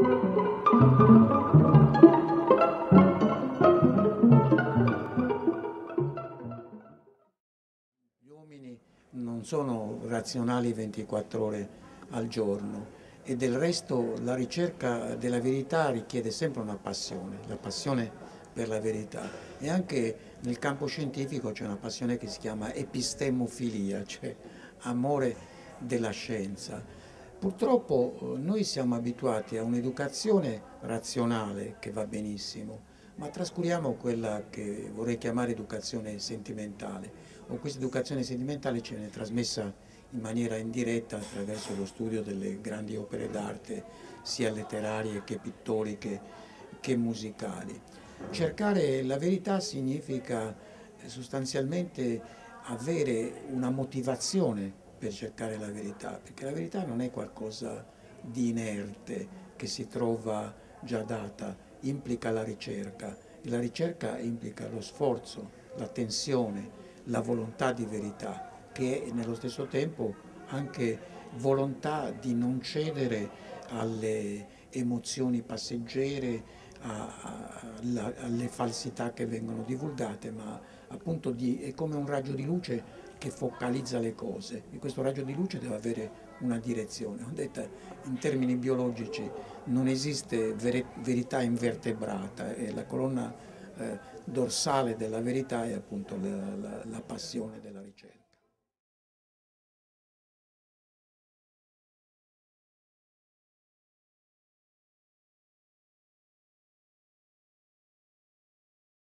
Gli uomini non sono razionali 24 ore al giorno e del resto la ricerca della verità richiede sempre una passione, la passione per la verità e anche nel campo scientifico c'è una passione che si chiama epistemofilia, cioè amore della scienza. Purtroppo eh, noi siamo abituati a un'educazione razionale che va benissimo, ma trascuriamo quella che vorrei chiamare educazione sentimentale o questa educazione sentimentale ci viene trasmessa in maniera indiretta attraverso lo studio delle grandi opere d'arte, sia letterarie che pittoriche che musicali. Cercare la verità significa eh, sostanzialmente avere una motivazione per cercare la verità, perché la verità non è qualcosa di inerte che si trova già data, implica la ricerca e la ricerca implica lo sforzo, la tensione, la volontà di verità, che è nello stesso tempo anche volontà di non cedere alle emozioni passeggere, alle falsità che vengono divulgate, ma appunto di, è come un raggio di luce che focalizza le cose e questo raggio di luce deve avere una direzione. Ho detto in termini biologici non esiste verità invertebrata e la colonna eh, dorsale della verità è appunto la, la, la passione della ricerca.